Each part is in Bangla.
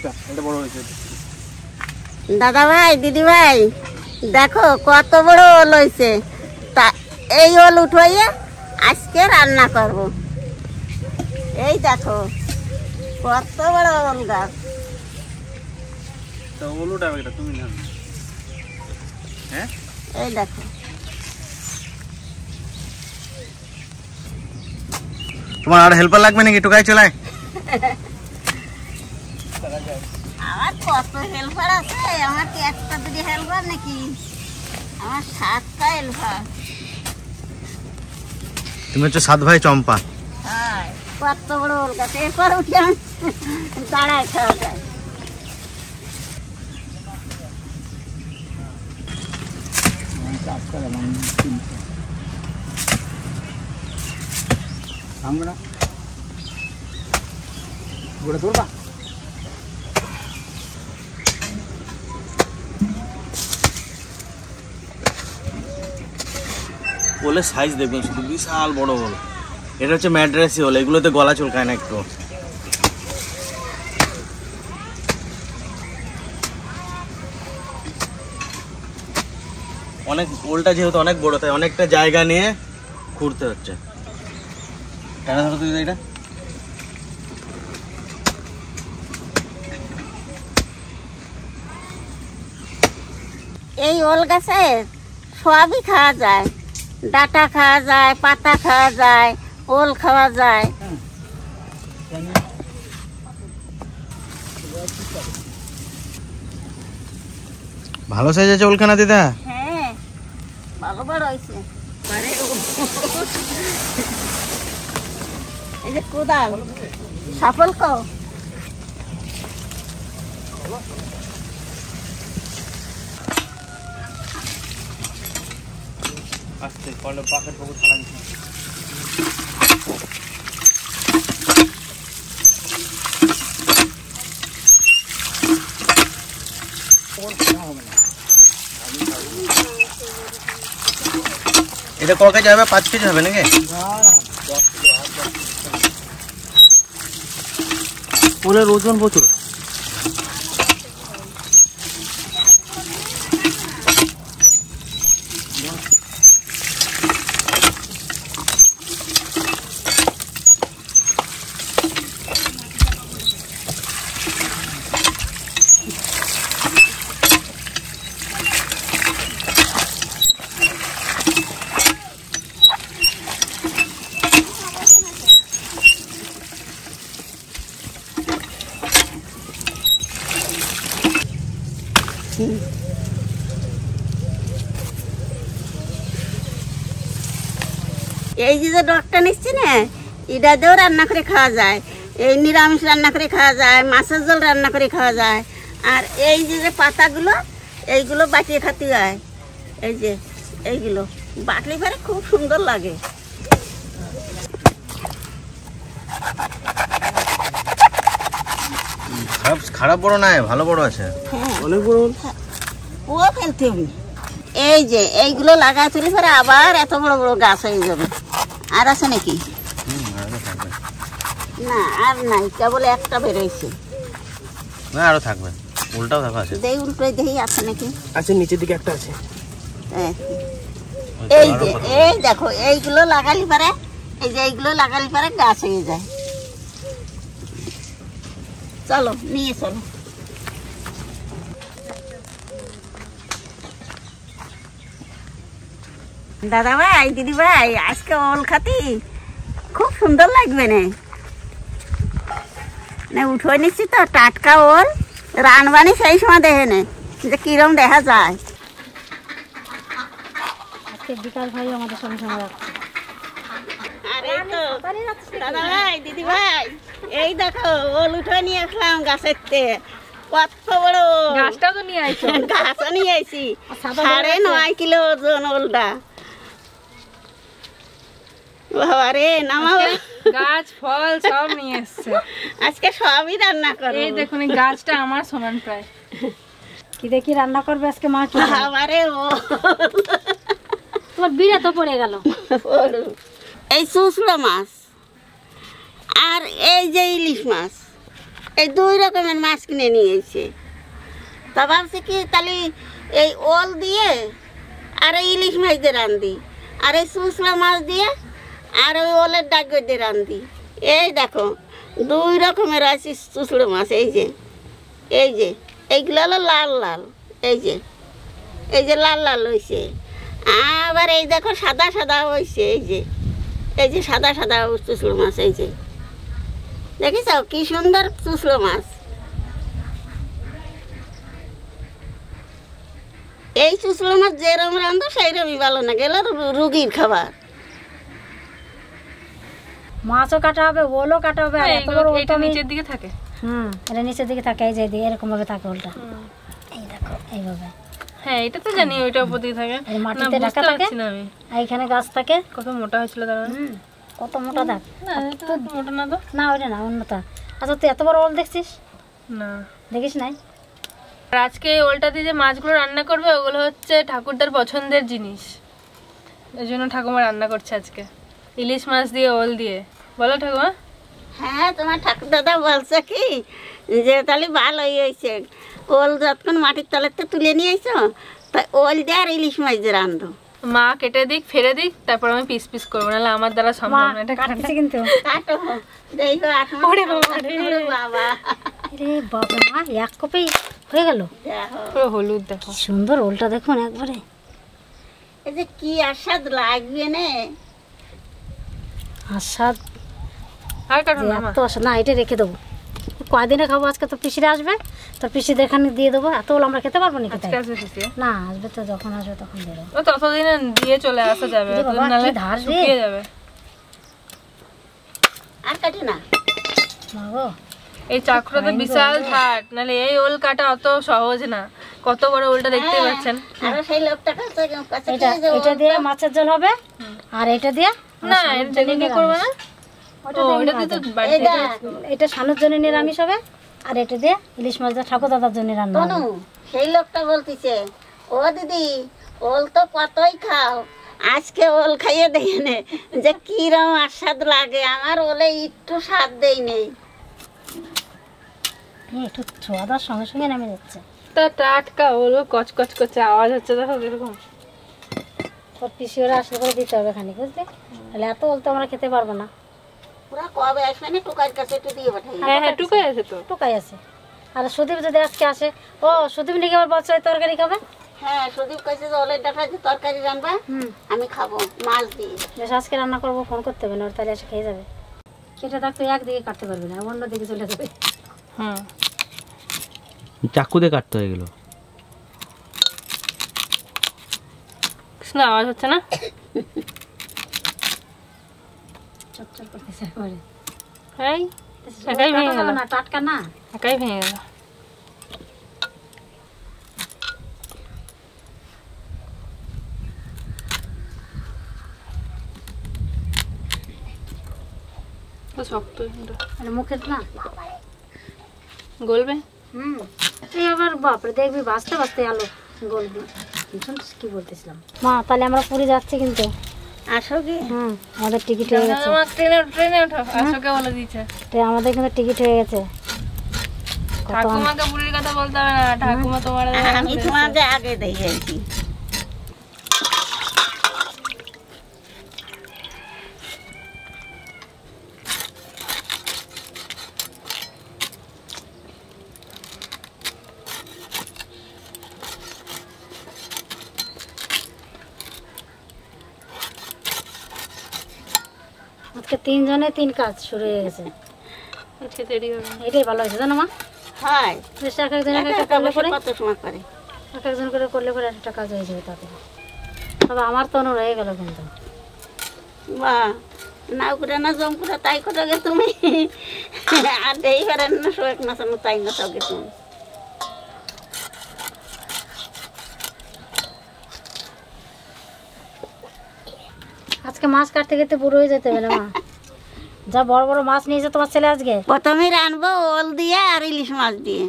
এটা এটা বড় হয়েছে। দাদা ভাই দিদি ভাই দেখো কত বড় ওল হয়েছে। তা এই ওল উঠাইয়া আজকে রান্না করব। এই দেখো কত বড় ওল গাছ। তো ওলুটা এটা তুমি না হ্যাঁ? এই দেখো। তোমার আর হেল্পার লাগবে নাকি? টোকাই চলায়। কত হেল্পার আছে? আমার কি একটা দুটি হেল্পার নাকি? আমার সাতটা হেল্পার তুমি হচ্ছে সাত ভাই চম্পা। হ্যাঁ কত বড় ওল গাছ এরপর উঠে আমি দাঁড়ায় খাওয়া যায়। আমরা গোড়া তোরবা ওলের সাইজ দেখবেন, শুধু বিশাল বড় ওল এটা হচ্ছে ম্যাড্রেসি ওল এগুলোতে গলা চুলকায় না একটু। অনেক, ওলটা যেহেতু অনেক বড়, তাই অনেকটা জায়গা নিয়ে ঘুরতে হচ্ছে। ধরো এটা। এই ওল গাছে সবই খাওয়া যায়। ডাটা খাওয়া যায় পাতা খাওয়া যায় ওল খাওয়া যায়। ভালো সাইজ আছে ওলখানা দিদা? হ্যাঁ ভালো বড় হয়েছে। এই যে কোদাল। সফল কো আস্তে কলে পাখের পুকুর চালান এটা ক কেজি হবে পাঁচ কেজি হবে নাকি? ওলের ওজন প্রচুর। এই যে যে ডগটা নিচ্ছি না, এটা দিয়েও রান্না করে খাওয়া যায়। এই নিরামিষ রান্না করে খাওয়া যায়, মাছের জল রান্না করে খাওয়া যায়। আর এই যে যে পাতাগুলো, এইগুলো বাটিয়ে খাতে হয়। এই যে, এইগুলো। বাটলি পরে খুব সুন্দর লাগে। খারাপ খারাপ বড় নাই ভালো বড় আছে। হ্যাঁ। অনেক বড়? ও ফেলতে হবে। এই যে এইগুলো লাগাই তুলি পরে আবার এত বড় বড় গাছ হয়ে যাবে। আর আছে নাকি? থাকবে। না আর নাই কেবল একটা বেরোইছে। না আরও থাকবে। উল্টাও থাকা আছে। দেই উল্টো দেই আছে নাকি? আছে নিচের দিকে একটা আছে। হ্যাঁ এই যে এই দেখো এইগুলো লাগালি পারে এই যে এইগুলো লাগালি পারে গাছ হয়ে যায়। চলো নিয়ে চলো। দাদা ভাই দিদি ভাই আজকে ওল খাতি? খুব সুন্দর লাগবে না। উঠে নিচ্ছি তো টাটকা ওল। রানবানি সেই সময় দেখে নে যে কিরম দেখা যায়। আজকে বিকাল ভাই আমাদের সঙ্গে সঙ্গে দাদা ভাই দিদি ভাই। এই দেখো ওল উঠে নিয়ে আসলাম গাছের থেকে কত বড়। গাছটাও তো নিয়ে আইছো? গাছও নিয়ে আইছি। সাড়ে নয় কিলো ওজন ওলটা। বাবা রে গাছ ফল সব নিয়ে এসছে। আজকে সবই রান্না করো। এই দেখুন গাছটা আমার সমান প্রায়। কি দেখি রান্না করবে আজকে মা কি বাবা রে ও। তোমার বিড়া তো পড়ে গেল। এই চুচড়ো মাছ। আর এই যে ইলিশ মাছ, এই দুই রকমের মাছ কিনে নিয়ে এসে তা ভাবছি কি, তাহলে এই ওল দিয়ে আর এই ইলিশ মাছ দিয়ে রান্ধি, আর এই সুসলা মাছ দিয়ে আর ওই ওলের ডাক দিয়ে রান্ধি। এই দেখো, দুই রকমের আছে চুচড়ো মাছ, এই যে এই যে, এইগুলো হলো লাল লাল, এই যে এই যে লাল লাল হয়েছে আবার এই দেখো সাদা সাদা হয়েছে এই যে এই যে সাদা সাদা চুচড়ো মাছ, এই যে। দেখিস কি সুন্দর চুচড়ো মাছ। এই চুচড়ো মাছ যেরম রান্ধো সেইরমই ভালো না গেল রুগীর খাবার। মাছও কাটা হবে ওলও কাটা হবে আর এত বড় ওল তো এটা আমি নিচের দিকে থাকে। হুম এটা নিচের দিকে থাকে এই যে এদিকে এরকম ভাবে থাকে ওলটা। এই দেখো এইভাবে। হ্যাঁ এটা তো জানি ওইটা উপর দিকে থাকে। মাটিতে ঢাকা থাকে পারছি না আমি। আর এখানে গাছ থাকে। কত মোটা হয়েছিল হুম। কত মোটা দাগ? মোটা না তো। না ওইটা না অন্যটা আচ্ছা তুই এত বড় ওল দেখছিস? না। দেখিস নাই? আর আজকে এই ওলটা দিয়ে যে মাছগুলো রান্না করবে ওগুলো হচ্ছে ঠাকুরদার পছন্দের জিনিস। এই জন্য ঠাকুমা রান্না করছে আজকে। ইলিশ মাছ দিয়ে ওল দিয়ে। বলো ঠাকুমা। হ্যাঁ তোমার ঠাকুর দাদা বলছে কি? যে তাহলে ভালোই হয়েছে। ওল যতক্ষণ মাটির তলাতে তুলে নিয়ে এসো তা ওল দিয়ে আর ইলিশ মাছ দিয়ে রান্ধো মা কেটে দিক ফেলে দিক তারপর আমি পিস পিস করব নাহলে আমার দ্বারা সম্ভব না এটা কিন্তু। বাবা রে। বাবা। মা এক কপি হয়ে গেল। পুরো হলুদ দেখো। সুন্দর ওলটা দেখুন একবারে। এই যে কি আস্বাদ লাগবে না। আস্বাদ। আর যে না এত আস্বাদ। না এটা রেখে দেবো। কয়দিনে খাব? আজকে তো পিসিরে আসবে তোর পিসিদের এখানে দিয়ে দেবো। এত আমরা খেতে পারব নাকি তাই? আজকে আসবে না আসবে তো যখন আসবে তখন দিয়ে দেবো। ততদিনে দিয়ে চলে আসা যাবে ধার। শুকিয়ে যাবে। আর কাটি না। মা এই চাকুটা বিশাল ধার নাহলে এই ওল কাটা অত সহজ না। কত বড় ওলটা দেখতে পাচ্ছেন? আরও সেই লোকটা কাছে কাছে এটা দিয়ে মাছের হবে? আর এটা দিয়ে না এটা দিয়ে কি না। এটা এটা সানুর জন্য নিরামিষ হবে আর এটা দিয়ে ইলিশ মাছ দিয়ে ঠাকুর দাদার জন্য রান্না তনু সেই লোকটা বলতিছে ও দিদি ওল তো কতই খাও আজকে ওল খাইয়ে দেয় নে যে কিরম আস্বাদ লাগে আমার ওলে একটু স্বাদ দেই নেই একটু ছোঁয়া দেওয়ার সঙ্গে সঙ্গে নেমে যাচ্ছে তা টাটকা ওল কচকচ করছে আওয়াজ হচ্ছে দেখো কীরকম। তোর পিসি ওরা আসলে করে দিতে হবে খানিক বুঝলি? তাহলে এত ওল তো আমরা খেতে পারব না। পুরা কবে আসবে না টুকার কাছে একটু দিয়ে পাঠাই। হ্যাঁ হ্যাঁ টুকাই আছে তো। টোকাই আছে। আর সুদীপ যদি আজকে আসে ও সুদীপ নাকি আবার বছর তরকারি খাবে? হ্যাঁ সুদীপ কাছে যে ওলের ডাটা যে তরকারি রান্না আমি খাব মাছ দিয়ে। বেশ আজকে রান্না করব ফোন করতে হবে না ওর তাহলে এসে খেয়ে যাবে। কেটে থাকতে একদিকে কাটতে পারবি না অন্য দিকে চলে যাবে। হুম। চাকু দিয়ে কাটতে হয়ে গেল। আওয়াজ হচ্ছে না? চটচট করতেছে একবারে এই একাই ভেঙে কাটা গেল যাবে না টাটকা না একাই ভেঙে গেল তো শক্ত এটা। মানে মুখের না গলবে হুম এই আবার বাপরে দেখবি বাঁচতে বাঁচতে আলো গলবি শুনছিস কি বলতেছিলাম মা তাহলে আমরা পুরী যাচ্ছি কিন্তু আসো কি হুম আমাদের টিকিট হয়ে গেছে। আমাদের কিন্তু টিকিট হয়ে গেছে। ঠাকুমাকে বুড়ির কথা বলতে হবে না ঠাকুমা তোমার আমি তোমাদের আগে দিয়ে যাইছি আজকে তিনজনে তিন কাজ শুরু হয়ে গেছে। আজকে দেরি হবে না। এটাই ভালো হয়েছে জানো মা? হয়। এক একজন এক একটা করলে বসে কত সময় করে? এক একজন করে করলে পরে একটা কাজ হয়ে যাবে তাতে। তবে আমার তো অনু রয়ে গেল কিন্তু। বা নাও করে না জম করে তাই করে গে তুমি। আর দেই না তাই না তোকে তুমি। আজকে মাছ কাটতে খেতে বুড়ো হয়ে যেতে হবে না মা? যা বড় বড় মাছ নিয়েছে তোমার ছেলে আজকে। প্রথমে রানবো ওল দিয়ে আর ইলিশ মাছ দিয়ে।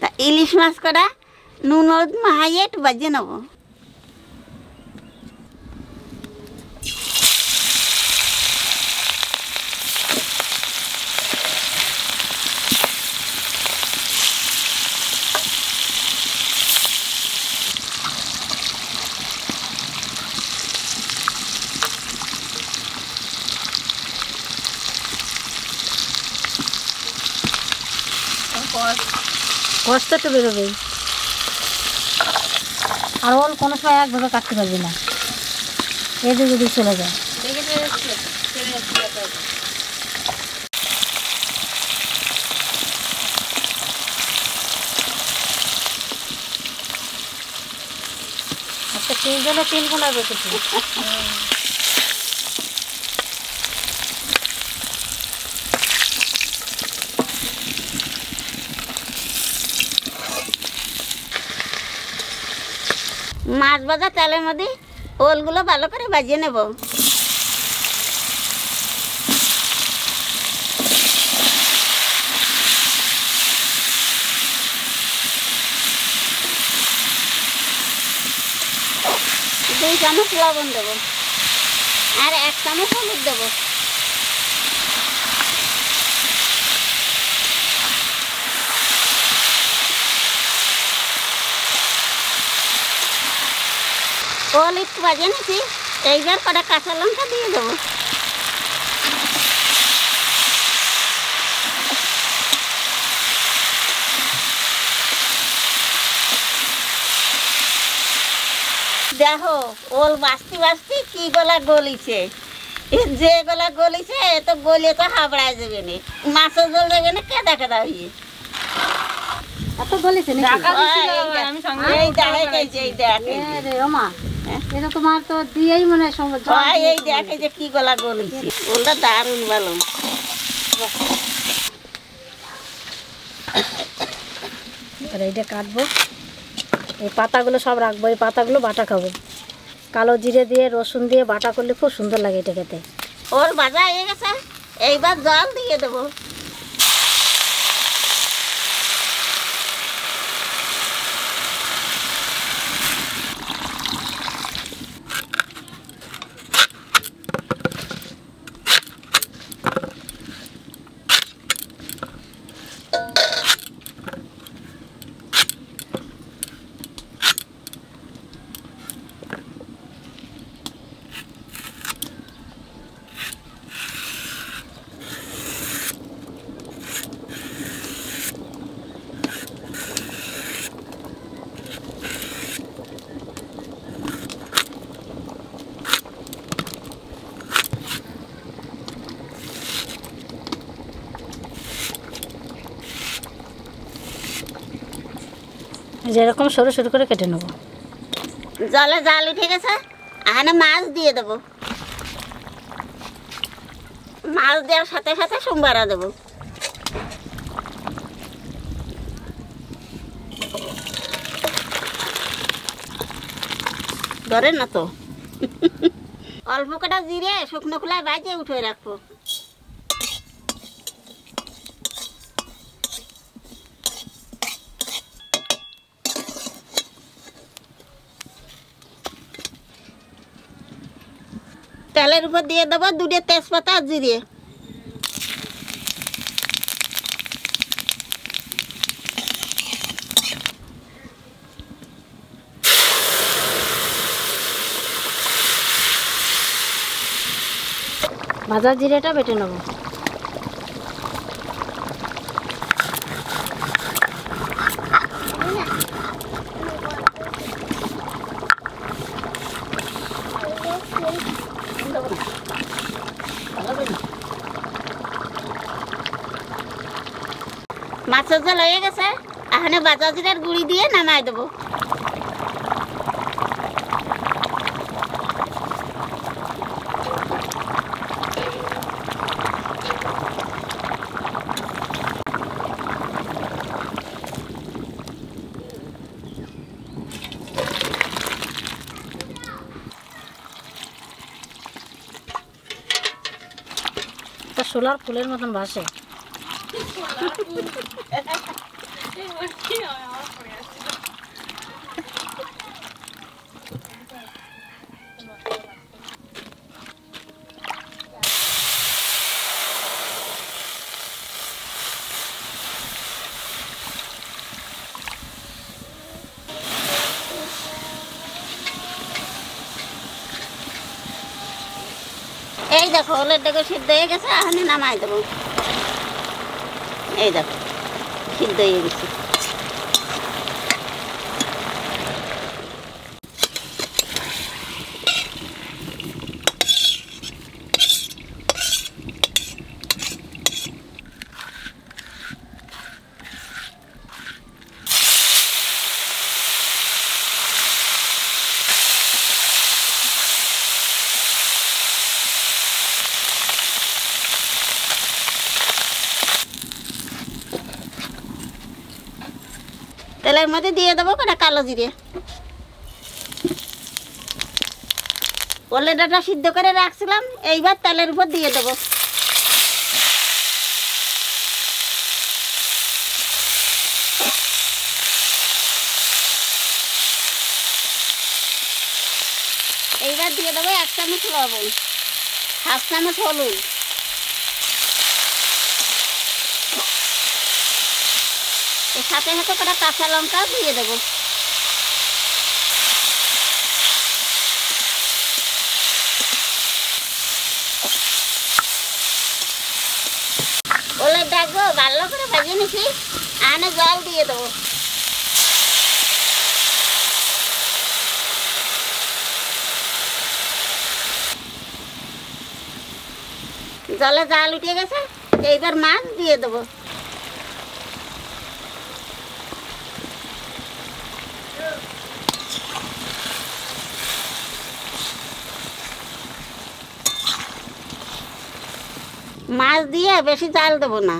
তা ইলিশ মাছ করা নুন মাহাইয়ে একটু বাজিয়ে নেব। কষ্ট তো বেরোবেই। আর ওল কোনো সময় একভাবে কাটতে পারবি না। এদের যদি চলে যায়। একটা তিন জনে তিন কোনা বেঁচেছি মাছ ভাজা, তেলের মধ্যে ওলগুলো ভালো করে বাজিয়ে নেব। দুই চামচ লবণ দেবো। আর এক চামচ হলুদ দেবো। ওল একটু বাজিয়ে নিয়েছি এইবার কটা কাঁচা লঙ্কা দিয়ে দেবো। দেখো ওল বাস্তি বাস্তি কি গলা গলিছে। যে গলা গলিছে তো গলিয়ে তো হাবড়ায় যাবে না। মাছের জল দেবে না কেদা কেদা হয়ে এত আবার, দেখ, আমি সঙ্গে এই দেখ এই দেখ। এটা তোমার তো দিয়েই মনে হয় সময় এই দিয়ে যে কি গলা গলিছে। ওলটা দারুণ ভালো। এবার এইটা কাটবো। এই পাতাগুলো সব রাখব এই পাতাগুলো বাটা খাব। কালো জিরে দিয়ে রসুন দিয়ে বাটা করলে খুব সুন্দর লাগে এটা খেতে। ওর বাজা হয়ে গেছে। এইবার জল দিয়ে দেবো। যেরকম সরু সরু করে কেটে নেব। জলে জাল উঠে গেছে, এখানে মাছ দিয়ে দেবো। মাছ দেওয়ার সাথে সাথে সোমবারা দেবো। ধরে না তো। অল্প কটা জিরে শুকনো খোলায় বাজে উঠে রাখব। তেলের উপর দিয়ে দেবো দুটো তেজপাতা জিরিয়ে জিরে। ভাজা জিরেটা বেটে নেব। মাছের জল হয়ে গেছে। এখানে বাজা জিরার গুঁড়ি দিয়ে নামাই দেবো। সোলার ফুলের মতন ভাসে। এই দেখো, ওলের ডেকে সিদ্ধ হয়ে গেছে এখানে নামাই দেবো। এই দেখো, সিদ্ধ হয়ে গেছে। তেলের মধ্যে দিয়ে দেবো কটা কালো জিরে। ডাটা সিদ্ধ করে রাখছিলাম, এইবার তেলের উপর দিয়ে দেবো। এইবার দিয়ে দেবো এক চামচ লবণ, হাফ চামচ হলুদ। এর সাথে সাথে কটা কাঁচা লঙ্কা দিয়ে দেবো। ওলে ডাকবো ভালো করে ভেজে নিছি, আনে জল দিয়ে দেবো। জলে জাল উঠে গেছে, এইবার মাছ দিয়ে দেবো। মাছ দিয়ে বেশি জাল দেবো না।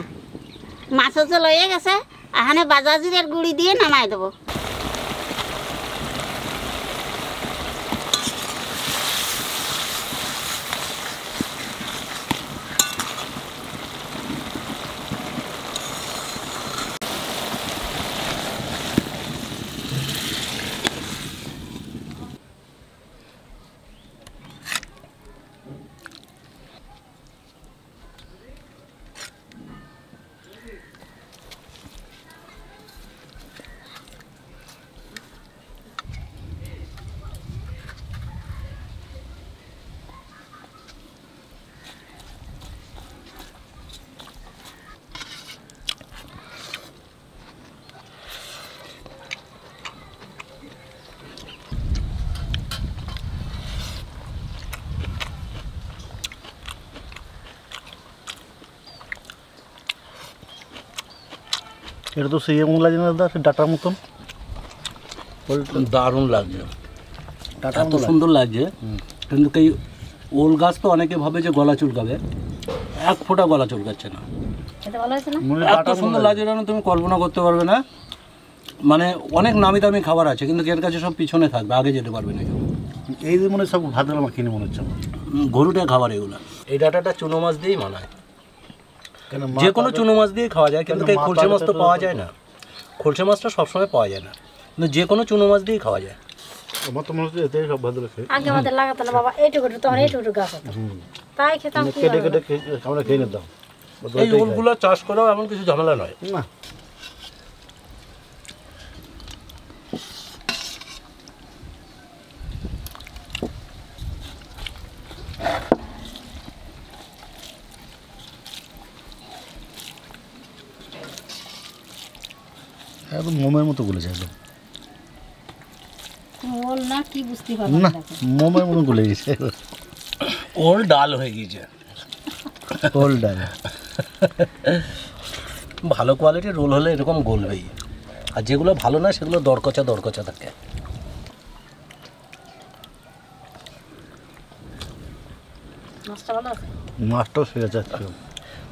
মাছ হচ্ছে লয়ে গেছে এখানে গুড়ি গুঁড়ি দিয়ে নামাই দেবো। এটা তো সেই এমন লাগে না দাদা ডাটার মতন। দারুণ লাগছে ডাটা তো সুন্দর লাগছে কিন্তু এই ওল গাছ তো অনেকে ভাবে যে গলা চুলকাবে। এক ফোঁটা গলা চুলকাচ্ছে না। মনে এত সুন্দর লাগছে যেন তুমি কল্পনা করতে পারবে না। মানে অনেক নামি দামি খাবার আছে কিন্তু এর কাছে সব পিছনে থাকবে আগে যেতে পারবে না কেউ। এই মনে হয় সব ভাত ডাল মাখিয়ে মনে হচ্ছে আমার। গরুটা খাবার এগুলো। এই ডাটাটা চুনো মাছ দিয়েই মানায় কেন যে কোনো চুনো মাছ দিয়ে খাওয়া যায় কিন্তু এই খলসে মাছ তো পাওয়া যায় না। খোলসে মাছটা সবসময় পাওয়া যায় না। কিন্তু যে কোনো চুনো মাছ দিয়েই খাওয়া যায়। আমার তো মনে হচ্ছে এতেই সব ভাত ডাল আগে আমাদের লাগাতো না বাবা এইটুকু তখন এইটুকু গাছ হতো। তাই খেতাম কেটে কেটে আমরা খেয়ে নিতাম। এই ওলগুলো চাষ করাও এমন কিছু ঝামেলা নয়। না একদম মোমের মতো একদম ওল না কি বুঝতে পারলাম না। না মোমের মতো গলে গেছে। ওল ডাল হয়ে গিয়েছে। ওল ডাল। ভালো কোয়ালিটির রোল হলে এরকম গলবেই। আর যেগুলো ভালো না সেগুলো দরকচা দরকচা থাকে। মাছটা মাছটাও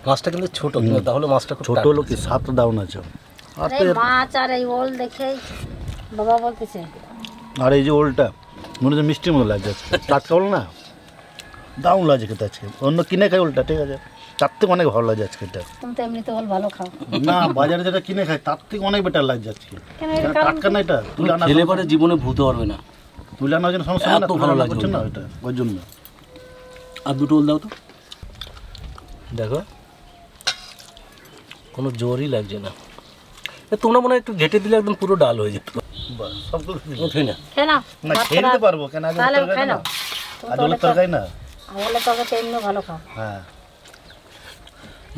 মাছটা কিন্তু ছোট কিন্তু তাহলে মাছটা ছোট। হলো কি সাত ডাউন আছে। মাছ আর এই ওল দেখে বাবা বলতেছে। আর এই যে ওলটা মনে হচ্ছে মিষ্টির মতো লাগছে। টাটকা ওল না? দারুণ লাগছে খেতে আজকে। অন্য কিনে খাই ওলটা ঠিক আছে? তার থেকে অনেক ভালো লাগছে আজকে এটা। তুমি তো এমনিতে ওল ভালো খাও। না বাজারে যেটা কিনে খাই তার থেকে অনেক বেটার লাগছে আজকে। টাটকা না এটা? তুলে আনা খেলে পরে জীবনে ভূতে পারবে না। তুলে আনার জন্য সমস্যা না ভালো লাগছে না। ওইটা ওই জন্য। আর দুটো ওল দাও তো। দেখো। কোনো জোরই লাগছে না। তোমরা মনে হয় একটু ঘেটে দিলে একদম পুরো ডাল হয়ে যেত। হ্যাঁ।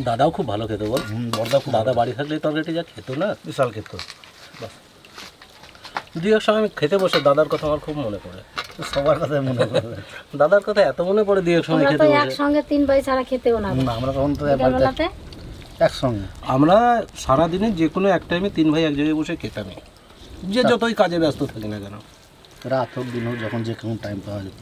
দাদাও খুব ভালো খেতে বল। খুব দাদা বাড়ি থাকলে তরকারিটা যা খেতো না। বিশাল খেত। দু এক সময় আমি খেতে বসে দাদার কথা আমার খুব মনে পড়ে। সবার কথা মনে করবে দাদার কথা এত মনে পড়ে দু এক সময় খেতে বসে। একসঙ্গে তিন ভাই ছাড়া খেতেও না। আমরা তখন তো একসঙ্গে? আমরা সারাদিনে যে কোনো এক টাইমে তিন ভাই এক জায়গায় বসে খেতামই যে যতই কাজে ব্যস্ত থাকি না কেন। রাত হোক দিন হোক যখন যে কোনো টাইম পাওয়া যেত।